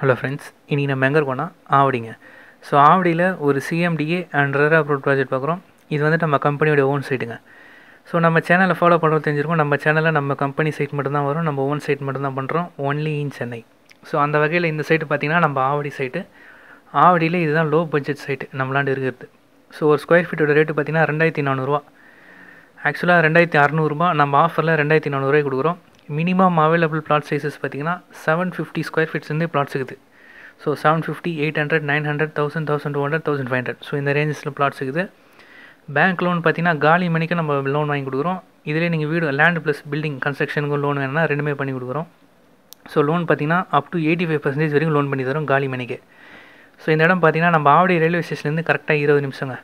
Hello friends இன்றைக்கி நம்ம எங்கே இருக்கோம்னா ஆவடிங்க. ஸோ ஆவடியில் ஒரு CMDA and RERA approved project பார்க்குறோம். இது வந்து நம்ம கம்பெனியோட ஓன் சைட்டுங்க ஸோ நம்ம சேனலை ஃபாலோ பண்ணுறது தெரிஞ்சிருக்கோம். நம்ம சேனலில் நம்ம கம்பெனி சைட் மட்டும்தான் வரும். நம்ம ஓன் சைட் மட்டும்தான் பண்ணுறோம் ஒன்லி இன் சென்னை ஸோ அந்த வகையில் இந்த சைட்டு பார்த்திங்கன்னா நம்ம ஆவடி சைட்டு ஆவடியில் இதுதான் லோ பட்ஜெட் சைட்டு நம்மளாண்டு இருக்கிறது. ஸோ ஒரு ஸ்கொயர் ஃபீட்டோட ரேட்டு பார்த்திங்கன்னா ரெண்டாயிரத்தி நானூறுரூவா ஆக்சுவலாக ரெண்டாயிரத்தி அறநூறுபா. நம்ம ஆஃபரில் ரெண்டாயிரத்தி நானூறுரூவாய் கொடுக்குறோம். மினிமம் அவைலபிள் பிளாட் சைஸஸ் பார்த்தீங்கன்னா செவன் ஃபிஃப்டி ஸ்கொயர் ஃபீட்ஸ்லேருந்து பிளாட்ஸ் இருக்குது. So seven fifty eight hundred nine hundred thousand thousand two hundred thousand five hundred so இந்த ரேஞ்சஸில் பிளாட்ஸ் இருக்குது. பேங்க் லோன் பார்த்தீங்கன்னா காலி மணிக்கு நம்ம லோன் வாங்கி கொடுக்குறோம். இதிலே நீங்கள் வீடு லேண்ட் ப்ளஸ் பில்டிங் கன்ஸ்ட்ரக்ஷனுக்கும் லோன் வேணும்னா ரெண்டுமே பண்ணி கொடுக்குறோம். ஸோ லோன் பார்த்தீங்கன்னா up to eighty five percentage வரைக்கும் லோன் பண்ணி தரோம் காலி மணிக்கு. ஸோ இந்த இடம் பார்த்தீங்கன்னா நம்ம ஆவடி ரயில்வே ஸ்டேஷன்லேருந்து கரெக்டாக இருபது நிமிஷங்க.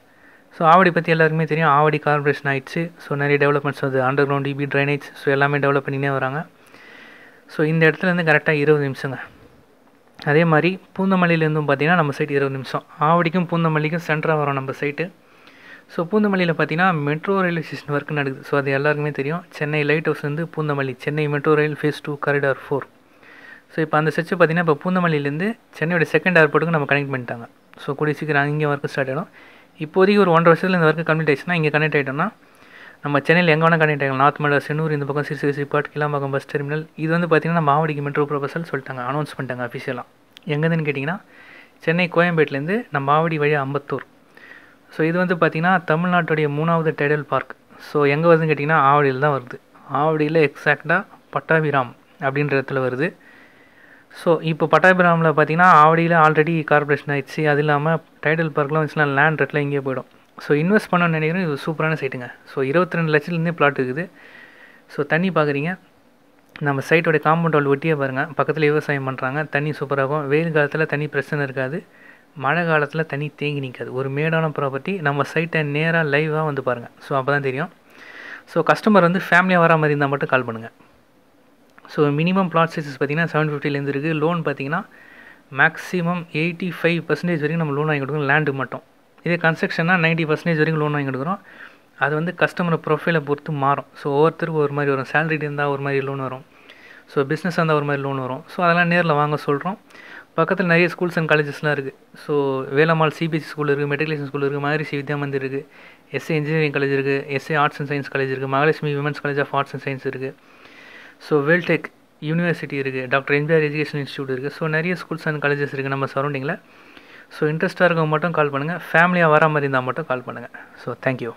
ஸோ ஆவடி பற்றி எல்லாருக்குமே தெரியும். ஆவடி கார்பரேஷன் ஆயிடுச்சு. ஸோ நிறைய டெவலப்மெண்ட்ஸ் வந்து underground EB drainage so எல்லாமே டெவலப் பண்ணினே வராங்க. ஸோ இந்த இடத்துலேருந்து கரெக்டாக இருபது நிமிஷங்க. அதே மாதிரி பூந்தமல்லியிலேருந்தும் பார்த்தீங்கன்னா நம்ம சைட் இருபது நிமிஷம். ஆவடிக்கும் பூந்தமல்லிக்கும் சென்டராக வரும் நம்ம சைட்டு ஸோ பூந்தமல்லியில் பார்த்தீங்கன்னா மெட்ரோ ரயில்வே ஸ்டேஷன் ஒர்க் நடக்குது. ஸோ அது எல்லாருக்குமே தெரியும். சென்னை லைட் ஹவுஸ் வந்து Poonamallee Chennai metro rail phase two corridor four so இப்போ அந்த செச்சு பார்த்தீங்கன்னா இப்போ பூந்தமல்லியிலேருந்து சென்னையோட செகண்ட் ஏர்போர்ட்டுக்கு நம்ம கனெக்ட் பண்ணிட்டாங்க. ஸோ கூடிய சீக்கிரம் அங்கேயும் ஒர்க் ஸ்டார்ட் ஆகிடும் இப்போதைக்கு ஒரு ஒன்றரை வருஷத்தில் இந்த ஒர்க்கு கம்ப்ளீட் ஆயிடுச்சுன்னா இங்கே கனெக்ட் ஆகிட்டோம்னா நம்ம சென்னையில் எங்கே வேணால் கனெக்ட் ஆகலாம் நார்த் மெட்ரா சென்னூர் இந்த பக்கம் சிறு சிறுபாட் கிளாம்பாக்கம் பஸ் டெர்மினல் இது வந்து பார்த்திங்கன்னா மாவடிக்கு மெட்ரோ ப்ரொபசல் சொல்லிட்டாங்க அனௌன்ஸ் பண்ணிட்டாங்க அஃபிஷியலாக எங்கேருந்துன்னு கேட்டிங்கன்னா சென்னை கோயம்பேட்டிலேருந்து நம்ம மாவடி வழி அம்பத்தூர். ஸோ இது வந்து பார்த்திங்கன்னா தமிழ்நாட்டுடைய மூணாவது டைடல் பார்க் ஸோ எங்கே வருதுன்னு கேட்டிங்கன்னா ஆவடியில் தான் வருது. ஆவடியில் எக்ஸாக்டாக பட்டாபிராம் அப்படின்ற இடத்துல வருது. ஸோ இப்போ பட்டாபிராமில் பார்த்தீங்கன்னா ஆவடியில் ஆல்ரெடி கார்பரேஷன் ஆயிடுச்சு. அது இல்லாமல் டைடல் பார்க்லாம் வச்சுலாம் லேண்ட் ரேட்டில் இங்கே போயிடும். ஸோ இன்வெஸ்ட் பண்ணணும்னு நினைக்கிறேன் இது சூப்பரான சைட்டுங்க ஸோ இருபத்தி ரெண்டு லட்சத்துலேருந்தே பிளாட் இருக்குது. ஸோ தண்ணி பார்க்குறீங்க நம்ம சைட்டோடைய காம்பவுண்ட் வால் ஒட்டியே பாருங்கள் பக்கத்தில் விவசாயம் பண்ணுறாங்க தண்ணி சூப்பராகும் வெயில் காலத்தில் தண்ணி பிரச்சனை இருக்காது. மழை காலத்தில் தண்ணி தேங்கி நிற்காது ஒரு மேடான ப்ராப்பர்ட்டி நம்ம சைட்டை நேராக லைவாக வந்து பாருங்கள் ஸோ அப்போ தான் தெரியும். ஸோ கஸ்டமர் வந்து ஃபேமிலியாக வர மாதிரி இருந்தால் மட்டும் கால் பண்ணுங்கள் ஸோ மினிமம் பிளாட் சைஸஸ் பார்த்தீங்கன்னா செவன் ஃபிஃப்டிலேருந்து இருக்குது லோன் பார்த்தீங்கன்னா மேக்ஸிமம் எயிட்டி ஃபைவ் பர்சன்டேஜ் வரைக்கும் நம்ம லோன் வாங்கி கொடுக்குறோம் லேண்டு மட்டும். இதே கன்ஸ்ட்ரக்ஷன்னா நைன்ட்டி பர்சன்டேஜ் வரைக்கும் லோன் வாங்கி கொடுக்குறோம். அது வந்து கஸ்டமரை ப்ரொஃபைலை பொறுத்து மாறும். ஸோ ஒவ்வொருத்தருக்கும் ஒரு மாதிரி வரும். சேலரி இருந்தால் ஒரு மாதிரி லோன் வரும். ஸோ பிஸ்னஸ் இருந்தால் ஒரு மாதிரி லோன் வரும். ஸோ அதெல்லாம் நேரில் வாங்க சொல்கிறோம் பக்கத்தில் நிறைய ஸ்கூல்ஸ் அண்ட் காலேஜஸ்லாம் இருக்குது ஸோ வேலம்மாள் சிபிஎஸ்சி ஸ்கூல் இருக்குது மெட்ரிகுலேஷன் ஸ்கூல் இருக்குது மகரிஷி வித்யா மந்திர் இருக்குது எஸ்ஏ இன்ஜினியரிங் காலேஜ் இருக்குது SA arts and science college இருக்குது Mahalakshmi women's college of arts and science இருக்குது ஸோ வேல்டெக் யூனிவர்சிட்டி இருக்குது டாக்டர் எம்ஜிஆர் எஜுகேஷன் இன்ஸ்டியூட் இருக்குது ஸோ நிறைய ஸ்கூல்ஸ் அண்ட் காலேஜஸ் இருக்குது நம்ம சரௌண்டிங்கில் ஸோ இன்ட்ரெஸ்ட்டாக இருக்கவங்க மட்டும் கால் பண்ணுங்கள் ஃபேமிலியாக வர மாதிரி இருந்தால் மட்டும் கால் பண்ணுங்கள் ஸோ தேங்க்யூ